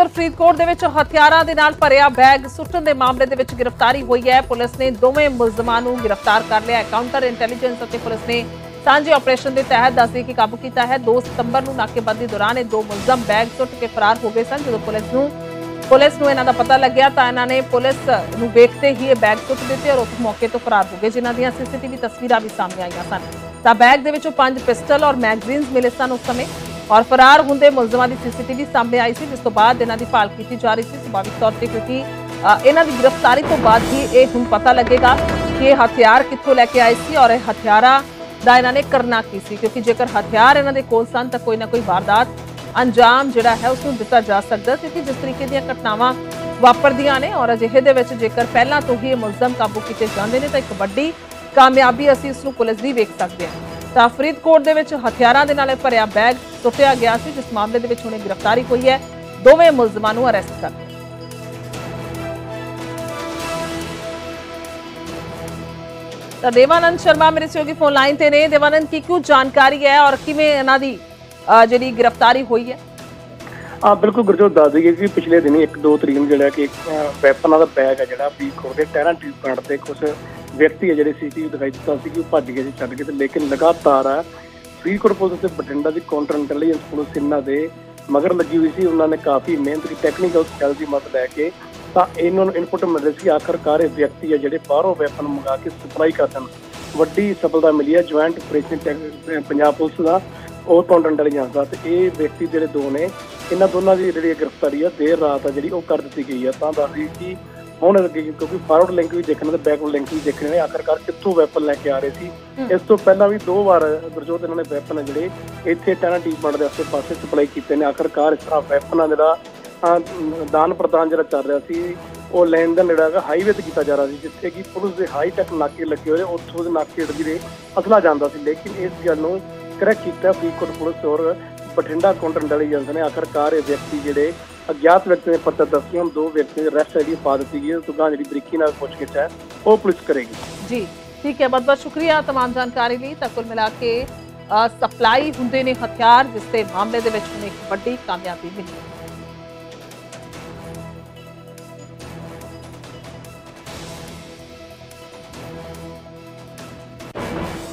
ਉਧਰ ਫਰੀਦਕੋਟ ਦੇ ਵਿੱਚ ਹਥਿਆਰਾਂ ਦੇ ਨਾਲ ਭਰਿਆ ਬੈਗ ਸੁੱਟਣ ਦੇ ਮਾਮਲੇ ਦੇ ਵਿੱਚ ਗ੍ਰਿਫਤਾਰੀ ਹੋਈ ਹੈ। ਪੁਲਿਸ ਨੇ ਦੋਵੇਂ ਮੁਲਜ਼ਮਾਂ ਨੂੰ ਗ੍ਰਿਫਤਾਰ ਕਰ ਲਿਆ ਕਾਊਂਟਰ ਇੰਟੈਲੀਜੈਂਸ ਅਤੇ ਪੁਲਿਸ ਨੇ ਸਾਂਝੇ ਆਪਰੇਸ਼ਨ ਦੇ ਤਹਿਤ ਦੱਸਦੇ ਕਿ ਕਾਬੂ ਕੀਤਾ ਹੈ। 2 ਸਤੰਬਰ ਨੂੰ ਨਾਕੇਬੰਦੀ ਦੌਰਾਨ ਇਹ ਦੋ ਮੁਲਜ਼ਮ ਬੈਗ ਸੁੱਟ ਕੇ ਫਰਾਰ ਹੋ ਗਏ ਸਨ। ਜਦੋਂ ਪੁਲਿਸ ਨੂੰ ਪੁਲਿਸ ਨੂੰ ਇਹਨਾਂ ਦਾ ਪਤਾ ਲੱਗਿਆ ਤਾਂ ਇਹਨਾਂ ਨੇ ਪੁਲਿਸ ਨੂੰ ਵੇਖਦੇ ਹੀ ਇਹ ਬੈਗ ਸੁੱਟ ਦਿੱਤੇ ਔਰ ਉਸ ਮੌਕੇ ਤੋਂ ਫਰਾਰ ਹੋ ਗਏ, ਜਿਨ੍ਹਾਂ ਦੀਆਂ ਸੀਸੀਟੀਵੀ ਤਸਵੀਰਾਂ ਵੀ ਸਾਹਮਣੇ ਆਈਆਂ ਸਨ। ਤਾਂ ਬੈਗ ਦੇ ਵਿੱਚੋਂ ਪੰਜ ਪਿਸਟਲ ਔਰ ਮੈਗਜ਼ੀਨਸ ਮਿਲੇ ਸਨ ਉਸ ਸਮੇਂ। ਔਰ ਫਰਾਰ ਹੁੰਦੇ ਮੁਲਜ਼ਮਾਂ ਦੀ ਸੀਸੀਟੀਵੀ ਸਾਹਮਣੇ ਆਈ ਸੀ, ਜਿਸ ਤੋਂ ਬਾਅਦ ਇਹਨਾਂ ਦੀ ਭਾਲ ਕੀਤੀ ਜਾ ਰਹੀ ਸੀ, ਸੁਭਾਵਿਕ ਤੌਰ ਤੇ ਕਿਉਂਕਿ ਇਹਨਾਂ ਦੀ ਗ੍ਰਿਫਤਾਰੀ ਤੋਂ ਬਾਅਦ ਹੀ ਇਹ ਹੁਣ ਪਤਾ ਲੱਗੇਗਾ ਕਿ ਇਹ ਹਥਿਆਰ ਕਿੱਥੋਂ ਲੈ ਕੇ ਆਏ ਸੀ ਔਰ ਇਹ ਹਥਿਆਰਾਂ ਦਾ ਇਹਨਾਂ ਨੇ ਕਰਨਾ ਕੀ ਸੀ, ਕਿਉਂਕਿ ਜੇਕਰ ਹਥਿਆਰ ਇਹਨਾਂ ਦੇ ਕੋਲ ਸਨ ਤਾਂ ਕੋਈ ਨਾ ਕੋਈ ਵਾਰਦਾਤ ਅੰਜਾਮ ਜਿਹੜਾ ਹੈ ਉਸ ਨੂੰ ਦਿੱਤਾ ਜਾ ਸਕਦਾ ਕਿਉਂਕਿ ਜਿਸ ਤਰੀਕੇ ਦੀਆਂ ਘਟਨਾਵਾਂ ਵਾਪਰਦੀਆਂ ਨੇ ਔਰ ਅਜਿਹੇ ਦੇ ਵਿੱਚ ਜੇਕਰ ਪਹਿਲਾਂ ਤੋਂ ਹੀ ਇਹ ਮੁਲਜ਼ਮ ਕਾਬੂ ਕੀਤੇ ਜਾਂਦੇ ਨੇ ਤਾਂ ਇੱਕ ਵੱਡੀ ਕਾਮਯਾਬੀ ਅਸੀਂ ਇਸ ਨੂੰ ਪੁਲਿਸ ਦੀ ਵੇਖ ਸਕਦੇ ਹਾਂ। ਤਾਂ ਫਰੀਦਕੋਟ ਦੇ ਵਿੱਚ ਹਥਿਆਰਾਂ ਦੇ ਨਾਲ ਭਰਿਆ ਬੈਗ ਸੁੱਟਿਆ ਗਿਆ ਸੀ, ਜਿਸ ਮਾਮਲੇ ਦੇ ਵਿੱਚ ਹੁਣੇ ਗ੍ਰਿਫਤਾਰੀ ਹੋਈ ਹੈ। ਦੋਵੇਂ ਮੁਲਜ਼ਮਾਂ ਨੂੰ ਅਰੈਸਟ ਕਰ ਤਾਂ ਦੇਵਾਨੰਦ ਸ਼ਰਮਾ ਮੇਰੇ ਸਹਿਯੋਗੀ ਫੋਨ ਲਾਈਨ ਤੇ ਨੇ। ਦੇਵਾਨੰਦ, ਕੀ ਕਿਉਂ ਜਾਣਕਾਰੀ ਹੈ ਔਰ ਕਿਵੇਂ ਇਹਨਾਂ ਦੀ ਜਿਹੜੀ ਗ੍ਰਿਫਤਾਰੀ ਹੋਈ ਹੈ? ਆ ਬਿਲਕੁਲ ਗੁਰਜੋਤ, ਦੱਸ ਦਈਏ ਕਿ ਪਿਛਲੇ ਦਿਨੀ 1-2 ਤਰੀਕ ਨੂੰ ਜਿਹੜਾ ਕਿ ਵੈਪਨਾਂ ਦਾ ਬੈਗ ਹੈ ਜਿਹੜਾ, ਫਰੀਦਕੋਟ ਦੇ ਟਹਿਰਾਂ ਟਿਊਬ ਪੁਆਇੰਟ ਤੇ ਕੁਝ ਵਿਅਕਤੀ ਹੈ ਜਿਹੜੇ ਸੀਸੀਟੀਵੀ ਦਿਖਾਈ ਦਿੱਤਾ ਸੀ ਕਿ ਉਹ ਭੱਜ ਗਏ ਸੀ, ਛੱਡ ਕੇ ਤੇ ਲੇਕਿਨ ਲਗਾਤਾਰ ਆ, ਫਰੀਦਕੋਟ ਪੁਲਿਸ ਤੇ ਬਠਿੰਡਾ ਦੀ ਕਾਊਂਟਰ ਇੰਟੈਲੀਜੈਂਸ ਪੁਲਿਸ ਇਹਨਾਂ ਦੇ ਮਗਰ ਲੱਗੀ ਹੋਈ ਸੀ। ਉਹਨਾਂ ਨੇ ਕਾਫੀ ਮਿਹਨਤ ਕੀਤੀ ਟੈਕਨੀਕਲ ਸਕਿੱਲ ਦੀ ਮਦਦ ਲੈ ਕੇ ਤਾਂ ਇਹਨਾਂ ਨੂੰ ਇਨਪੁਟ ਮਿਲ ਰਹੀ ਸੀ। ਆਖਰਕਾਰ ਇਹ ਵਿਅਕਤੀ ਹੈ ਜਿਹੜੇ ਬਾਹਰੋਂ ਵੈਪਨ ਮੰਗਾ ਕੇ ਸਪਲਾਈ ਕਰਦੇ ਹਨ ਵੱਡੀ ਸਫਲਤਾ ਮਿਲੀ ਹੈ। ਜੁਆਇੰਟ ਆਪਰੇਸ਼ਨ ਪੰਜਾਬ ਪੁਲਿਸ ਦਾ, ਉਹ ਕਾਊਂਟਰ ਇੰਟੈਲੀਜੈਂਸ ਦਾ ਤੇ ਇਹ ਵਿਅਕਤੀ ਜਿਹੜੇ ਦੋ ਨੇ, ਇਹਨਾਂ ਦੋਨਾਂ ਦੀ ਜਿਹੜੀ ਗ੍ਰਿਫਤਾਰੀ ਆ ਦੇਰ ਰਾਤ ਆ ਜਿਹੜੀ ਉਹ ਕਰ ਦਿੱਤੀ ਗਈ ਆ ਤਾਂ ਦੱਸਦੀ ਕਿ ਹੁਣ ਅੱਗੇ ਕਿਉਂਕਿ ਫਾਰਵਰਡ ਲਿੰਕ ਵੀ ਦੇਖਣਾ ਤੇ ਬੈਕਵਰਡ ਲਿੰਕ ਵੀ ਦੇਖਣੇ ਨੇ ਆਖਰਕਾਰ ਕਿੱਥੋਂ ਵੈਪਨ ਲੈ ਕੇ ਆ ਰਹੇ ਸੀ। ਇਸ ਤੋਂ ਪਹਿਲਾਂ ਵੀ ਦੋ ਵਾਰ ਗੁਰਜੋਤ ਇਹਨਾਂ ਨੇ ਵੈਪਨ ਜਿਹੜੇ ਇੱਥੇ ਟੈਨਾ ਟੀਪਮੈਂਟ ਦੇ ਆਸੇ ਪਾਸੇ ਸਪਲਾਈ ਕੀਤੇ ਨੇ। ਆਖਰਕਾਰ ਇਸ ਤਰ੍ਹਾਂ ਵੈਪਨਾਂ ਜਿਹੜਾ ਦਾਨ ਪ੍ਰਦਾਨ ਜਿਹੜਾ ਚੱਲ ਰਿਹਾ ਸੀ ਉਹ ਲੈਣ ਦੇਣ ਜਿਹੜਾ ਹਾਈਵੇ ਤੇ ਕੀਤਾ ਜਾ ਰਿਹਾ ਸੀ ਜਿੱਥੇ ਕਿ ਪੁਲਿਸ ਦੇ ਹਾਈ ਟੈਕ ਨਾਕੇ ਲੱਗੇ ਹੋਏ ਉੱਥੋਂ ਦੇ ਨਾਕੇ ਦੇ ਅਸਲਾ ਜਾਂਦਾ ਸੀ। ਲੇਕਿਨ ਇਸ ਗੱਲ ਨੂੰ ਕਰੈਕ ਕੀਤਾ ਫਰੀਦਕੋਟ ਪੁਲਿਸ ਔਰ ਬਠਿੰਡਾ ਕਾਊਂਟਰ ਇੰਟੈਲੀਜੈਂਸ ਨੇ। ਆਖਰਕਾਰ ਇਹ ਵਿਅਕਤੀ ਜਿਹੜੇ ਅਗਿਆਤ ਵਿਅਕਤੀ ਨੇ ਪਤਾ ਦੱਸਿਆ ਦੋ ਵਿਅਕਤੀ ਦੀ ਅਰੈਸਟ ਜਿਹੜੀ ਪਾ ਦਿੱਤੀ ਗਈ ਹੈ ਤੋਂ ਗਾਂ ਜਿਹੜੀ ਬਰੀਕੀ ਨਾਲ ਪੁੱਛਗਿੱਛ ਹੈ ਉਹ ਪੁਲਿਸ ਕਰੇਗੀ ਜੀ ਠੀਕ ਹੈ ਬਹੁਤ ਬਹੁਤ ਸ਼ੁਕਰੀਆ तमाम ਜਾਣਕਾਰੀ ਲਈ ਤਾਂ ਕੁੱਲ ਮਿਲਾ ਕੇ ਸਪਲਾਈ ਹੁੰਦੇ ਨੇ ਹਥਿਆਰ ਜਿਸ ਦੇ ਮਾਮਲੇ ਦੇ ਵਿੱਚ ਹੁਣ ਇੱਕ ਵੱਡੀ ਕਾਮਯਾਬੀ ਮਿਲੀ ਹੈ